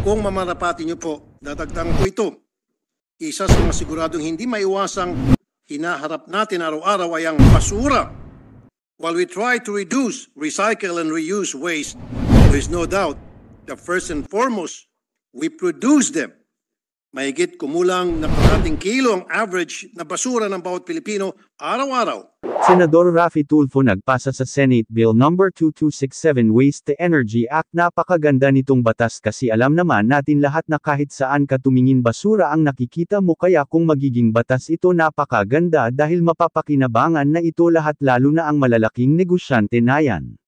Kung mamarapati niyo po, dadagdagan ko ito. Isa sa mga siguradong hindi maiwasang hinaharap natin araw-araw ay ang basura. While we try to reduce, recycle, and reuse waste, there is no doubt that first and foremost, we produce them. Mahigit kumulang na kalating kilo ang average na basura ng bawat Pilipino araw-araw. Senador Raffy Tulfo nagpasa sa Senate Bill No. 2267 Waste to Energy Act Napakaganda nitong batas kasi alam naman natin lahat na kahit saan ka tumingin basura ang nakikita mo kaya kung magiging batas ito napakaganda dahil mapapakinabangan na ito lahat lalo na ang malalaking negosyante na yan.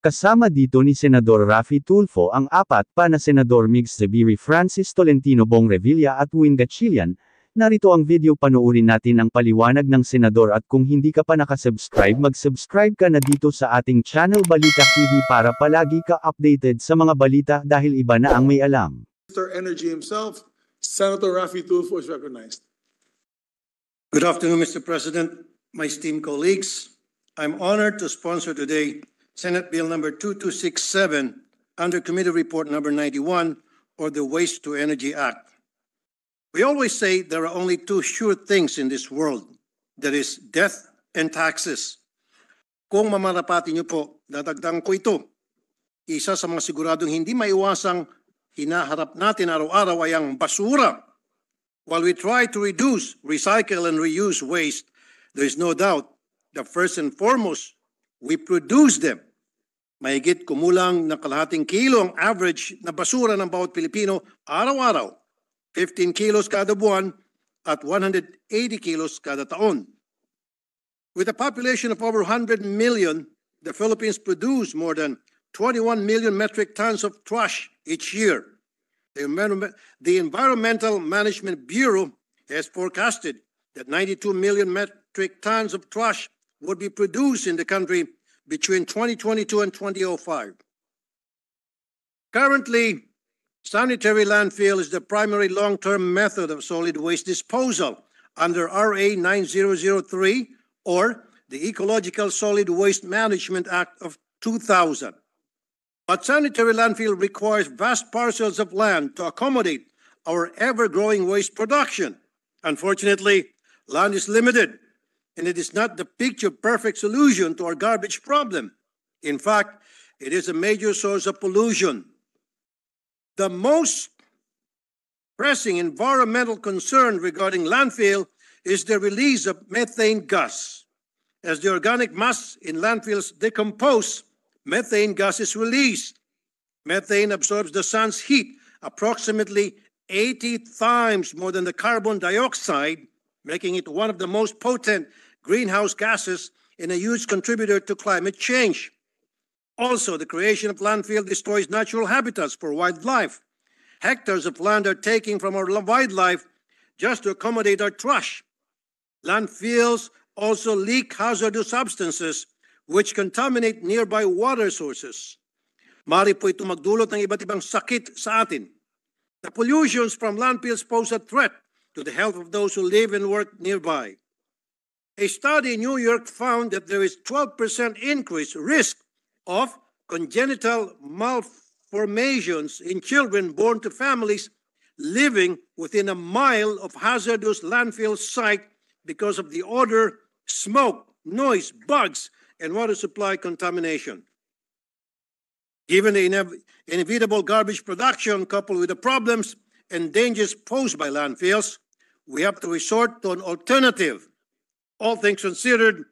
Kasama dito ni Senador Raffy Tulfo ang apat pa na Senador Migs Zubiri Francis Tolentino Bong Revilla at Win Gatchilian, Narito ang video panoorin natin ang paliwanag ng senador at kung hindi ka pa nakasubscribe mag-subscribe ka na dito sa ating channel Balita TV para palagi ka updated sa mga balita dahil iba na ang may alam. Mr. Energy himself, Senator Rafi Tulfo is recognized. Good afternoon, Mr. President, my esteemed colleagues. I'm honored to sponsor today Senate Bill number 2267 under Committee Report number 91 or the Waste to Energy Act. We always say there are only two sure things in this world. That is death and taxes. Kung mamarapati niyo po, dadagdagan ko ito. Isa sa mga siguradong hindi maiwasang hinaharap natin araw-araw ay ang basura. While we try to reduce, recycle, and reuse waste, there is no doubt that first and foremost, we produce them. Mahigit kumulang na kalahating kilo ang average na basura ng bawat Pilipino araw-araw. 15 kilos kada buwan at 180 kilos kada taon. With a population of over 100 million, the Philippines produce more than 21 million metric tons of trash each year. The, the Environmental Management Bureau has forecasted that 92 million metric tons of trash would be produced in the country between 2022 and 2005. Currently, Sanitary landfill is the primary long-term method of solid waste disposal under RA 9003 or the Ecological Solid Waste Management Act of 2000. But sanitary landfill requires vast parcels of land to accommodate our ever-growing waste production. Unfortunately, land is limited, and it is not the picture-perfect solution to our garbage problem. In fact, it is a major source of pollution the most pressing environmental concern regarding landfill is the release of methane gas. As the organic mass in landfills decompose, methane gas is released. Methane absorbs the sun's heat approximately 80 times more than the carbon dioxide, making it one of the most potent greenhouse gases and a huge contributor to climate change. Also, the creation of landfill destroys natural habitats for wildlife. Hectares of land are taken from our wildlife just to accommodate our trash. Landfills also leak hazardous substances which contaminate nearby water sources. Mari po ito magdulot ng iba't ibang sakit sa atin. The pollutions from landfills pose a threat to the health of those who live and work nearby. A study in New York found that there is 12% increase risk of congenital malformations in children born to families living within a mile of hazardous landfill site because of the odor, smoke, noise, bugs, and water supply contamination. Given the inev inevitable garbage production coupled with the problems and dangers posed by landfills, we have to resort to an alternative. All things considered,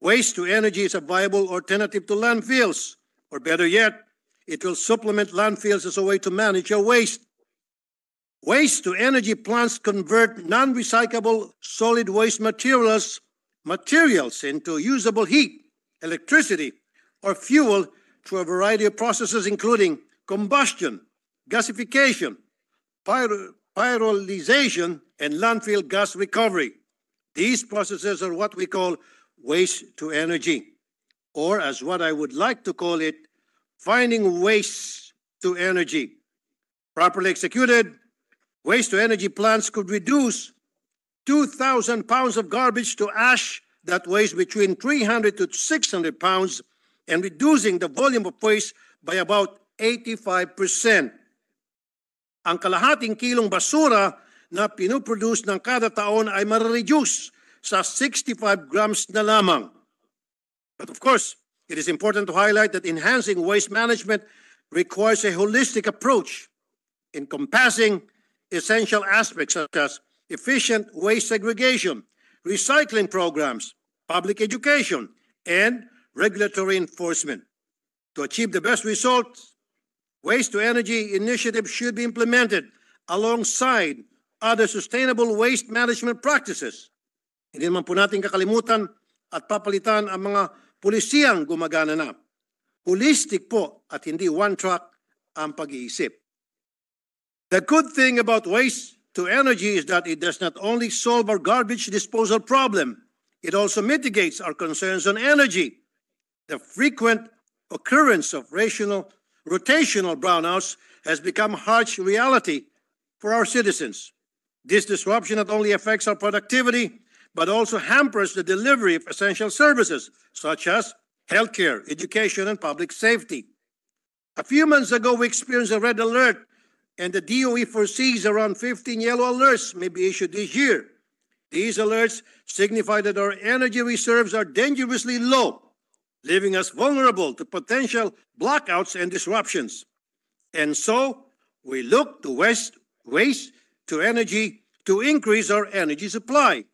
Waste to energy is a viable alternative to landfills, or better yet, it will supplement landfills as a way to manage your waste. Waste to energy plants convert non-recyclable solid waste materials materials into usable heat, electricity, or fuel through a variety of processes including combustion, gasification, pyro and landfill gas recovery. These processes are what we call waste to energy, or as what I would like to call it, finding waste to energy. Properly executed, waste to energy plants could reduce 2,000 pounds of garbage to ash that weighs between 300 to 600 pounds and reducing the volume of waste by about 85%. ang kalahating kilong basura na pinuproduce ng kada taon ay marireduce sa 65 grams na lamang. But of course, it is important to highlight that enhancing waste management requires a holistic approach encompassing essential aspects such as efficient waste segregation, recycling programs, public education, and regulatory enforcement. To achieve the best results, waste to energy initiatives should be implemented alongside other sustainable waste management practices. Hindi naman po natin kakalimutan at papalitan ang mga pulisiyang gumagana na. Holistic po at hindi one track ang pag-iisip. The good thing about waste to energy is that it does not only solve our garbage disposal problem, it also mitigates our concerns on energy. The frequent occurrence of rational, rotational brownouts has become harsh reality for our citizens. This disruption not only affects our productivity, but also hampers the delivery of essential services such as healthcare, education, and public safety. A few months ago, we experienced a red alert, and the DOE foresees around 15 yellow alerts may be issued this year. These alerts signify that our energy reserves are dangerously low leaving us vulnerable to potential blackouts and disruptions. And so we look to waste, waste to energy to increase our energy supply.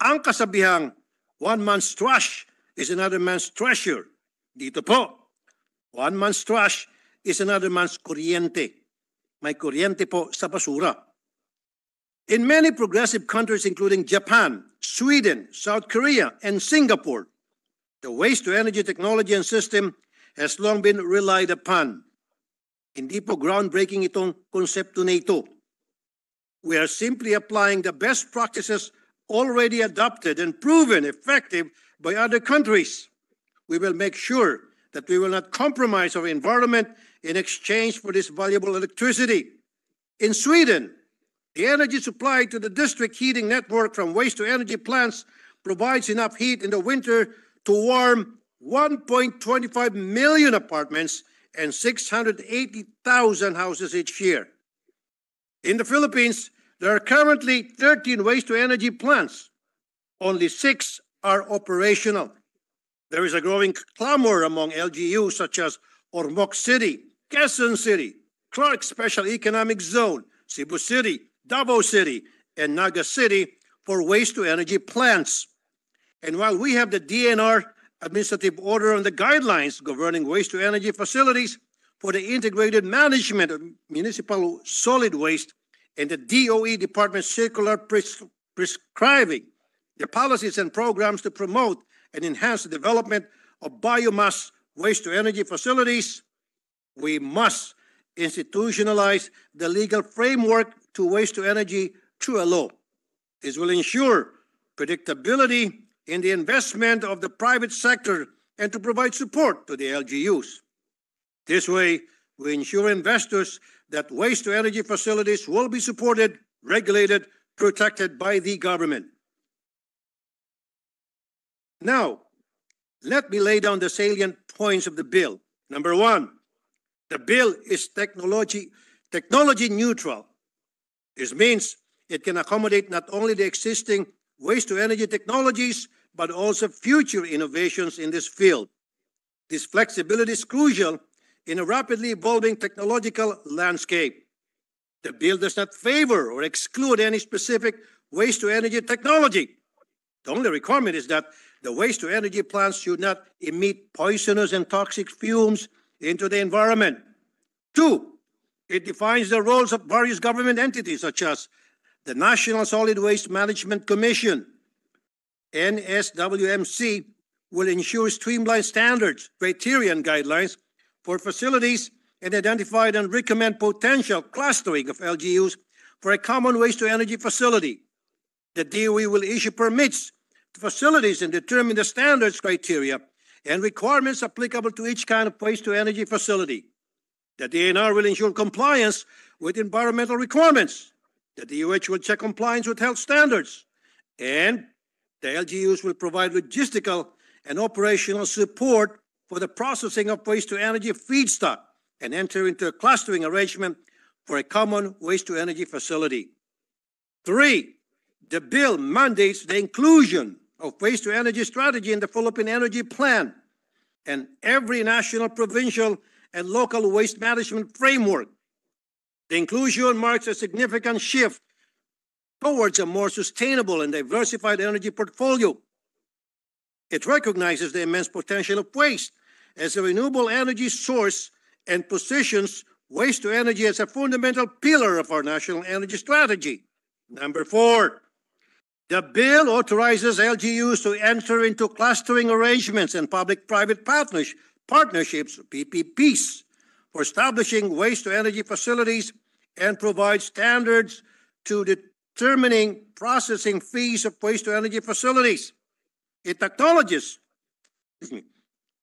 Ang kasabihang, one man's trash is another man's treasure. Dito po, one man's trash is another man's kuryente. May kuryente po sa basura. In many progressive countries including Japan, Sweden, South Korea, and Singapore, The waste to energy technology and system has long been relied upon. Hindi po groundbreaking itong konsepto na ito. We are simply applying the best practices already adopted and proven effective by other countries. We will make sure that we will not compromise our environment in exchange for this valuable electricity. In Sweden, the energy supply to the district heating network from waste to energy plants provides enough heat in the winter to warm 1.25 million apartments and 680,000 houses each year. In the Philippines, there are currently 13 waste to energy plants. Only six are operational. There is a growing clamor among LGUs such as Ormoc City, Quezon City, Clark Special Economic Zone, Cebu City, Davao City, and Naga City for waste to energy plants. And while we have the DNR administrative order on the guidelines governing waste to energy facilities for the integrated management of municipal solid waste and the DOE Department circular pres- prescribing the policies and programs to promote and enhance the development of biomass waste to energy facilities, we must institutionalize the legal framework to waste to energy through a law. This will ensure predictability in the investment of the private sector and to provide support to the LGUs. This way, we ensure investors that waste to energy facilities will be supported, regulated, protected by the government. Now, let me lay down the salient points of the bill. Number one, the bill is technology, technology neutral. This means it can accommodate not only the existing waste to energy technologies, but also future innovations in this field. This flexibility is crucial in a rapidly evolving technological landscape. The bill does not favor or exclude any specific waste to energy technology. The only requirement is that the waste to energy plants should not emit poisonous and toxic fumes into the environment. Two, it defines the roles of various government entities such as the National Solid Waste Management Commission, NSWMC will ensure streamlined standards, criteria, and guidelines for facilities and identify and recommend potential clustering of LGUs for a common waste to energy facility. The DOE will issue permits to facilities and determine the standards, criteria, and requirements applicable to each kind of waste to energy facility. The DNR will ensure compliance with environmental requirements. The DOH will check compliance with health standards. And the LGUs will provide logistical and operational support for the processing of waste to energy feedstock and enter into a clustering arrangement for a common waste to energy facility. Three, the bill mandates the inclusion of waste to energy strategy in the Philippine Energy Plan and every national, provincial, and local waste management framework. The inclusion marks a significant shift towards a more sustainable and diversified energy portfolio. It recognizes the immense potential of waste as a renewable energy source and positions waste to energy as a fundamental pillar of our national energy strategy. Number four, the bill authorizes LGUs to enter into clustering arrangements and public-private partners, partnerships, PPPs, for establishing waste-to-energy facilities and provides standards to determining processing fees of waste-to-energy facilities. It acknowledges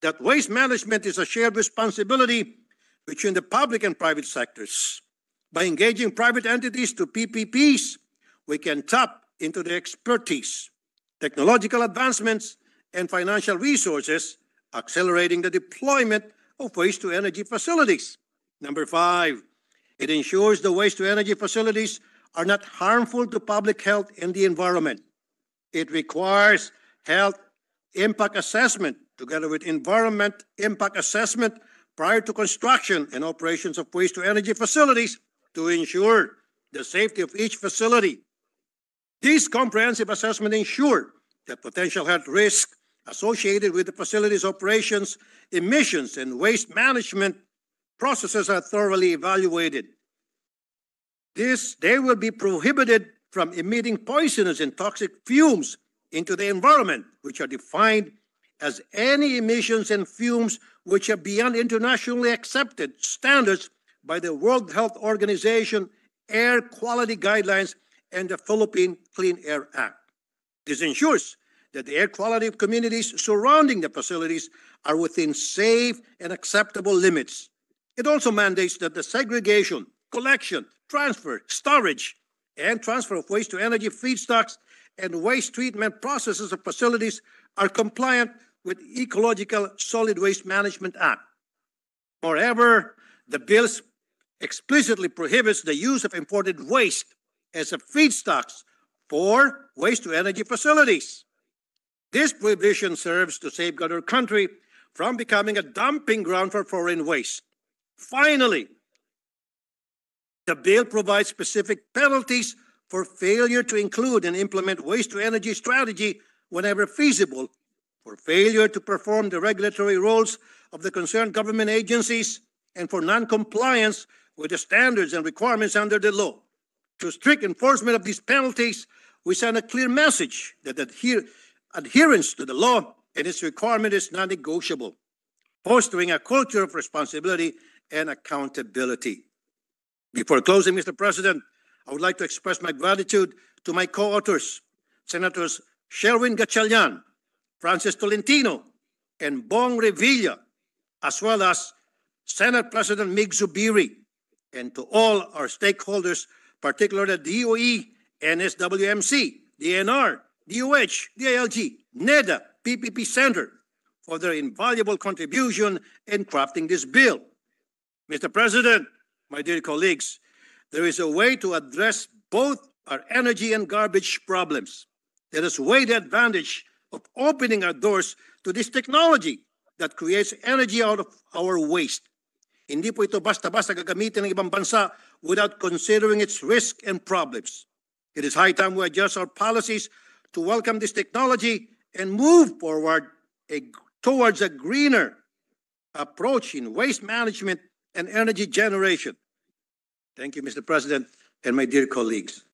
that waste management is a shared responsibility between the public and private sectors. By engaging private entities to PPPs, we can tap into their expertise, technological advancements, and financial resources, accelerating the deployment of waste to energy facilities. Number five, it ensures the waste to energy facilities are not harmful to public health and the environment. It requires health impact assessment together with environment impact assessment prior to construction and operations of waste to energy facilities to ensure the safety of each facility this comprehensive assessment ensured that potential health risks associated with the facility's operations, emissions, and waste management processes are thoroughly evaluated. This, they will be prohibited from emitting poisonous and toxic fumes into the environment, which are defined as any emissions and fumes which are beyond internationally accepted standards by the World Health Organization air quality guidelines and the Philippine Clean Air Act. This ensures that the air quality of communities surrounding the facilities are within safe and acceptable limits. It also mandates that the segregation, collection, transfer, storage, and transfer of waste to energy feedstocks and waste treatment processes of facilities are compliant with Ecological Solid Waste Management Act. Moreover, the bill explicitly prohibits the use of imported waste as a feedstocks for waste-to-energy facilities. This prohibition serves to safeguard our country from becoming a dumping ground for foreign waste. Finally, the bill provides specific penalties for failure to include and implement waste-to-energy strategy whenever feasible, for failure to perform the regulatory roles of the concerned government agencies, and for non-compliance with the standards and requirements under the law. Through strict enforcement of these penalties, we send a clear message that adhere, adherence to the law and its requirement is non negotiable, fostering a culture of responsibility and accountability. Before closing, Mr. President, I would like to express my gratitude to my co authors, Senators Sherwin Gatchalian, Francis Tolentino, and Bong Revilla, as well as Senate President Mig Zubiri, and to all our stakeholders particularly the DOE, NSWMC, DNR, DOH, DILG, NEDA, PPP Center, for their invaluable contribution in crafting this bill. Mr. President, my dear colleagues, there is a way to address both our energy and garbage problems. Let us weigh the advantage of opening our doors to this technology that creates energy out of our waste. Hindi po ito basta-basta gagamitin ng ibang bansa without considering its risk and problems. It is high time we adjust our policies to welcome this technology and move forward a, towards a greener approach in waste management and energy generation. Thank you, Mr. President, and my dear colleagues.